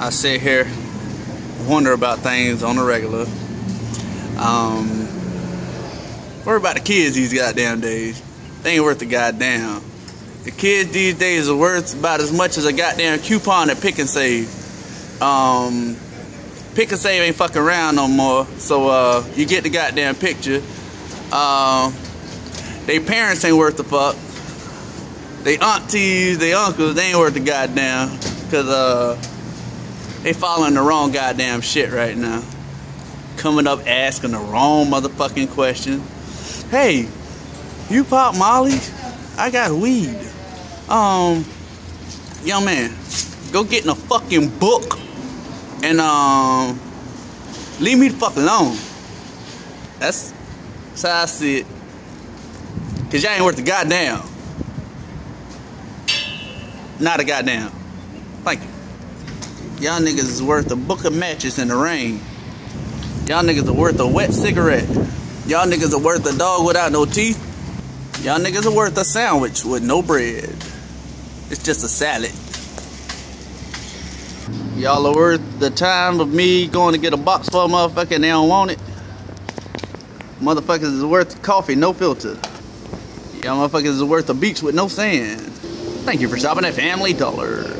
I sit here, wonder about things on the regular. Um, worry about the kids these goddamn days. They ain't worth a goddamn. The kids these days are worth about as much as a goddamn coupon at Pick and Save. Um, Pick and Save ain't fucking around no more, so uh, you get the goddamn picture. Uh, they parents ain't worth the fuck. They aunties, they uncles, they ain't worth the goddamn. Cause uh, they following the wrong goddamn shit right now. Coming up asking the wrong motherfucking question. Hey, you pop Molly? I got weed. Um, young man, go get in a fucking book and um, leave me the fuck alone. That's, that's how I see it. Cause y'all ain't worth the goddamn. Not a goddamn. Thank you. Y'all niggas is worth a book of matches in the rain. Y'all niggas are worth a wet cigarette. Y'all niggas are worth a dog without no teeth. Y'all niggas are worth a sandwich with no bread. It's just a salad. Y'all are worth the time of me going to get a box for a motherfucker and they don't want it. Motherfuckers is worth coffee, no filter. Y'all motherfuckers is worth a beach with no sand. Thank you for shopping at Family Dollar.